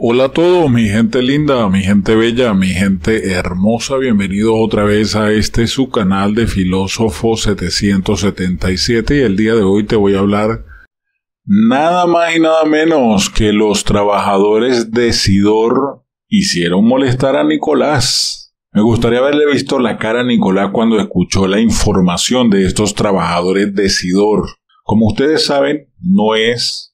Hola a todos, mi gente linda, mi gente bella, mi gente hermosa, bienvenidos otra vez a este su canal de Filósofo 777 y el día de hoy te voy a hablar nada más y nada menos que los trabajadores de Sidor hicieron molestar a Nicolás. Me gustaría haberle visto la cara a Nicolás cuando escuchó la información de estos trabajadores de Sidor. Como ustedes saben, no es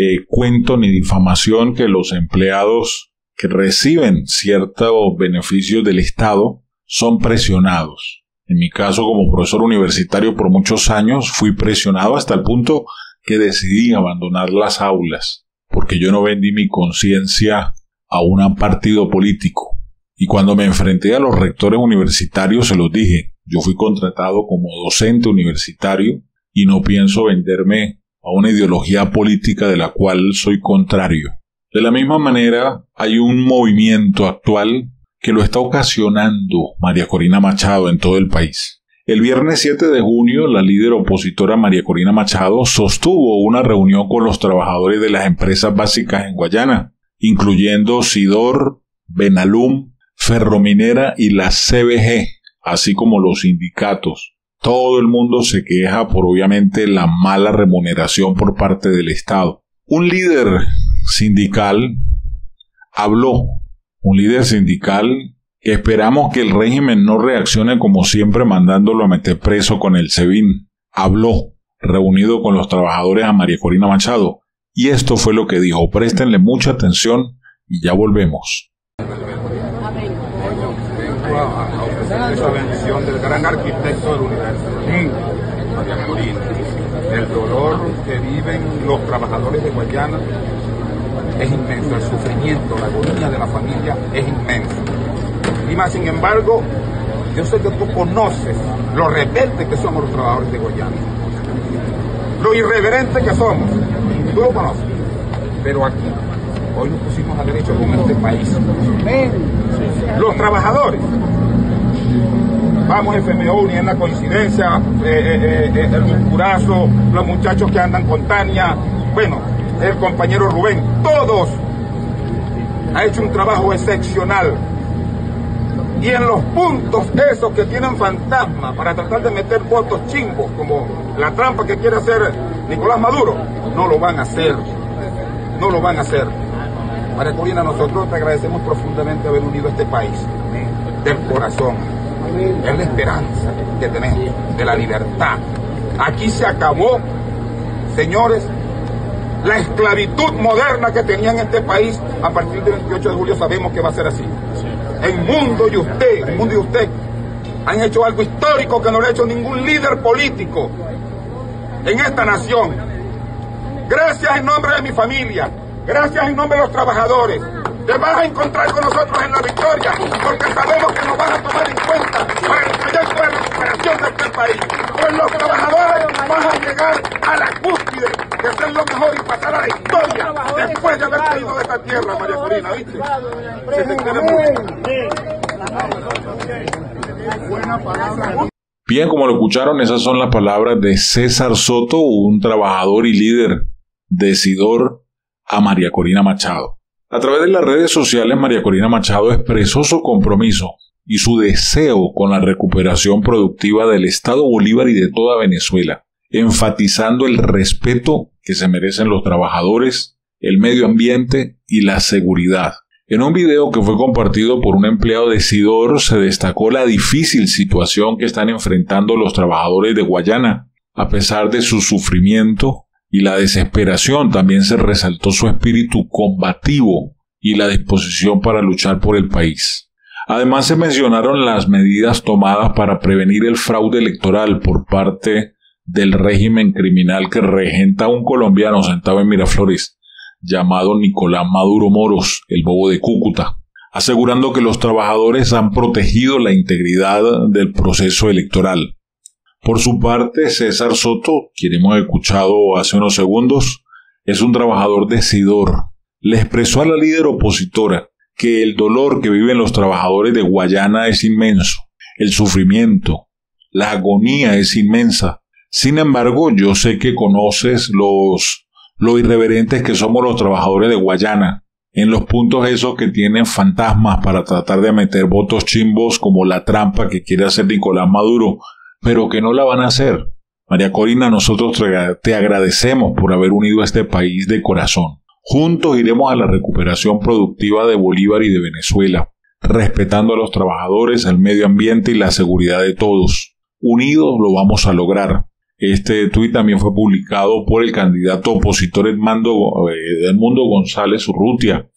eh, cuento ni difamación que los empleados que reciben ciertos beneficios del Estado son presionados. En mi caso, como profesor universitario por muchos años, fui presionado hasta el punto que decidí abandonar las aulas, porque yo no vendí mi conciencia a un partido político. Y cuando me enfrenté a los rectores universitarios se los dije, yo fui contratado como docente universitario y no pienso venderme a una ideología política de la cual soy contrario. De la misma manera, hay un movimiento actual que lo está ocasionando María Corina Machado en todo el país. El viernes 7 de junio, la líder opositora María Corina Machado sostuvo una reunión con los trabajadores de las empresas básicas en Guayana, incluyendo Sidor, Benalum, Ferrominera y la CBG, así como los sindicatos, todo el mundo se queja por obviamente la mala remuneración por parte del Estado. Un líder sindical habló, un líder sindical que esperamos que el régimen no reaccione como siempre mandándolo a meter preso con el SEBIN. Habló, reunido con los trabajadores a María Corina Machado, y esto fue lo que dijo. Préstenle mucha atención y ya volvemos a esa bendición del gran arquitecto del universo, María Corina. El dolor que viven los trabajadores de Guayana es inmenso, el sufrimiento, la agonía de la familia es inmenso. Y más sin embargo, yo sé que tú conoces lo rebeldes que somos los trabajadores de Guayana, lo irreverentes que somos, tú lo conoces. Pero aquí, hoy nos pusimos a derecho con este país. Los trabajadores vamos FMO, ni en la coincidencia, eh, eh, eh, el muscurazo, los muchachos que andan con Tania, bueno, el compañero Rubén, todos ha hecho un trabajo excepcional. Y en los puntos esos que tienen fantasma para tratar de meter votos chimbos, como la trampa que quiere hacer Nicolás Maduro, no lo van a hacer. No lo van a hacer. María Corina, nosotros te agradecemos profundamente haber unido a este país, del corazón es la esperanza que tenemos de la libertad. Aquí se acabó, señores, la esclavitud moderna que tenía en este país a partir del 28 de julio sabemos que va a ser así. El mundo y usted, el mundo y usted han hecho algo histórico que no le ha hecho ningún líder político en esta nación. Gracias en nombre de mi familia, gracias en nombre de los trabajadores, te vas a encontrar con nosotros en la victoria, porque sabemos que nos van a tomar en cuenta para el proyecto de recuperación de este país. Pues los trabajadores van a llegar a la cúspide de ser lo mejor y pasar a la historia después de haber salido de esta tierra, María Corina, ¿viste? Bien, como lo escucharon, esas son las palabras de César Soto, un trabajador y líder decidor a María Corina Machado. A través de las redes sociales, María Corina Machado expresó su compromiso y su deseo con la recuperación productiva del Estado Bolívar y de toda Venezuela, enfatizando el respeto que se merecen los trabajadores, el medio ambiente y la seguridad. En un video que fue compartido por un empleado de Sidor se destacó la difícil situación que están enfrentando los trabajadores de Guayana. A pesar de su sufrimiento, y la desesperación también se resaltó su espíritu combativo y la disposición para luchar por el país. Además se mencionaron las medidas tomadas para prevenir el fraude electoral por parte del régimen criminal que regenta un colombiano sentado en Miraflores, llamado Nicolás Maduro Moros, el bobo de Cúcuta, asegurando que los trabajadores han protegido la integridad del proceso electoral. Por su parte, César Soto, quien hemos escuchado hace unos segundos, es un trabajador decidor. Le expresó a la líder opositora que el dolor que viven los trabajadores de Guayana es inmenso, el sufrimiento, la agonía es inmensa. Sin embargo, yo sé que conoces los lo irreverentes que somos los trabajadores de Guayana en los puntos esos que tienen fantasmas para tratar de meter votos chimbos como la trampa que quiere hacer Nicolás Maduro, pero que no la van a hacer. María Corina, nosotros te agradecemos por haber unido a este país de corazón. Juntos iremos a la recuperación productiva de Bolívar y de Venezuela, respetando a los trabajadores, el medio ambiente y la seguridad de todos. Unidos lo vamos a lograr. Este tuit también fue publicado por el candidato opositor Edmundo, eh, Edmundo González Urrutia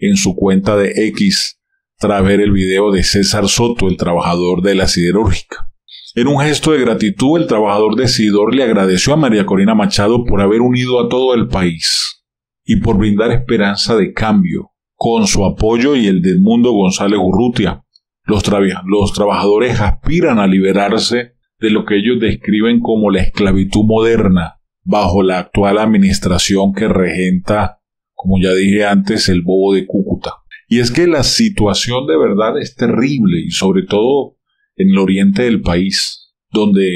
en su cuenta de X tras ver el video de César Soto, el trabajador de la siderúrgica. En un gesto de gratitud, el trabajador decidor le agradeció a María Corina Machado por haber unido a todo el país y por brindar esperanza de cambio, con su apoyo y el de Edmundo González Urrutia. Los, los trabajadores aspiran a liberarse de lo que ellos describen como la esclavitud moderna bajo la actual administración que regenta, como ya dije antes, el bobo de Cúcuta. Y es que la situación de verdad es terrible y sobre todo en el oriente del país, donde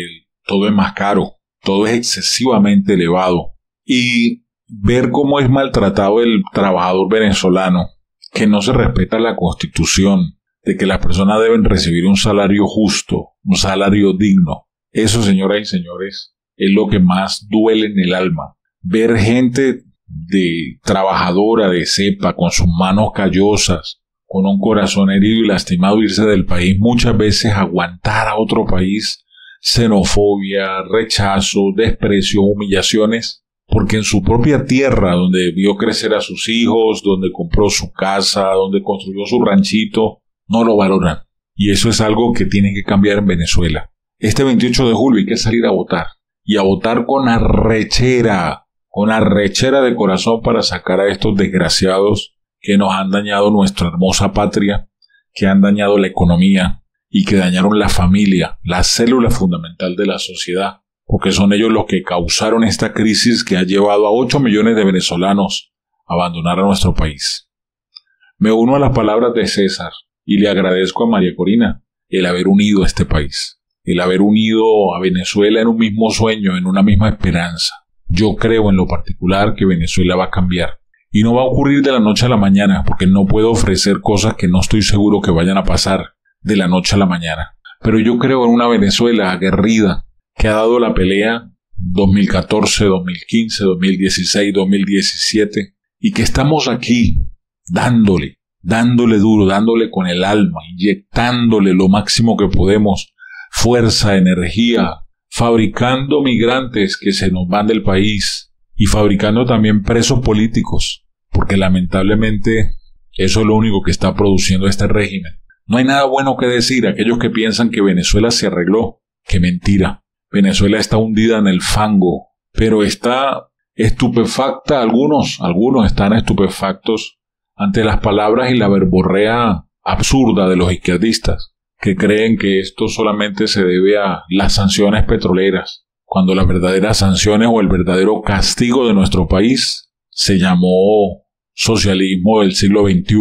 todo es más caro, todo es excesivamente elevado. Y ver cómo es maltratado el trabajador venezolano, que no se respeta la constitución, de que las personas deben recibir un salario justo, un salario digno. Eso, señoras y señores, es lo que más duele en el alma. Ver gente de trabajadora de cepa con sus manos callosas, con un corazón herido y lastimado irse del país, muchas veces aguantar a otro país xenofobia, rechazo, desprecio, humillaciones, porque en su propia tierra, donde vio crecer a sus hijos, donde compró su casa, donde construyó su ranchito, no lo valoran. Y eso es algo que tiene que cambiar en Venezuela. Este 28 de julio hay que salir a votar. Y a votar con arrechera, con arrechera de corazón para sacar a estos desgraciados que nos han dañado nuestra hermosa patria, que han dañado la economía y que dañaron la familia, la célula fundamental de la sociedad, porque son ellos los que causaron esta crisis que ha llevado a 8 millones de venezolanos a abandonar a nuestro país. Me uno a las palabras de César, y le agradezco a María Corina el haber unido a este país, el haber unido a Venezuela en un mismo sueño, en una misma esperanza. Yo creo en lo particular que Venezuela va a cambiar. Y no va a ocurrir de la noche a la mañana, porque no puedo ofrecer cosas que no estoy seguro que vayan a pasar de la noche a la mañana. Pero yo creo en una Venezuela aguerrida, que ha dado la pelea 2014, 2015, 2016, 2017, y que estamos aquí dándole, dándole duro, dándole con el alma, inyectándole lo máximo que podemos, fuerza, energía, fabricando migrantes que se nos van del país y fabricando también presos políticos, porque lamentablemente eso es lo único que está produciendo este régimen. No hay nada bueno que decir a aquellos que piensan que Venezuela se arregló, que mentira. Venezuela está hundida en el fango, pero está estupefacta, algunos, algunos están estupefactos ante las palabras y la verborrea absurda de los izquierdistas, que creen que esto solamente se debe a las sanciones petroleras, cuando las verdaderas sanciones o el verdadero castigo de nuestro país se llamó socialismo del siglo XXI.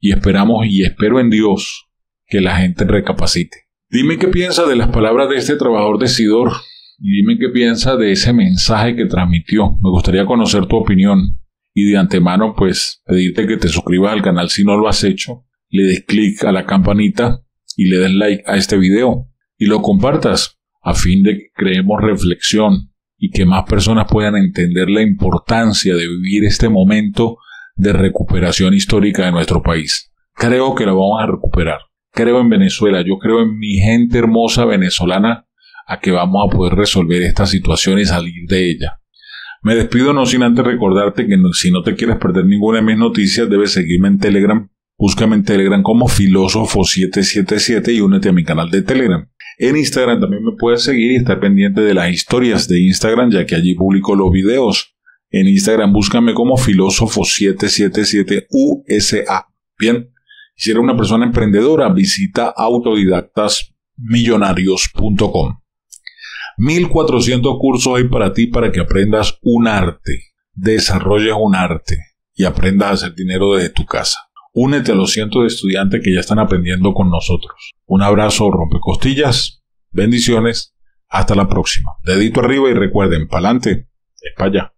Y esperamos y espero en Dios que la gente recapacite. Dime qué piensa de las palabras de este trabajador decidor y dime qué piensa de ese mensaje que transmitió. Me gustaría conocer tu opinión y de antemano pues pedirte que te suscribas al canal si no lo has hecho, le des clic a la campanita y le des like a este video y lo compartas a fin de que creemos reflexión y que más personas puedan entender la importancia de vivir este momento de recuperación histórica de nuestro país. Creo que la vamos a recuperar. Creo en Venezuela, yo creo en mi gente hermosa venezolana a que vamos a poder resolver esta situación y salir de ella. Me despido no sin antes recordarte que si no te quieres perder ninguna de mis noticias, debes seguirme en Telegram. Búscame en Telegram como Filósofo777 y únete a mi canal de Telegram. En Instagram también me puedes seguir y estar pendiente de las historias de Instagram, ya que allí publico los videos. En Instagram búscame como Filósofo777USA. Bien, si eres una persona emprendedora, visita autodidactasmillonarios.com. 1400 cursos hay para ti para que aprendas un arte, desarrolles un arte y aprendas a hacer dinero desde tu casa. Únete a los cientos de estudiantes que ya están aprendiendo con nosotros. Un abrazo rompecostillas, bendiciones, hasta la próxima. Dedito arriba y recuerden, pa'lante, es para allá.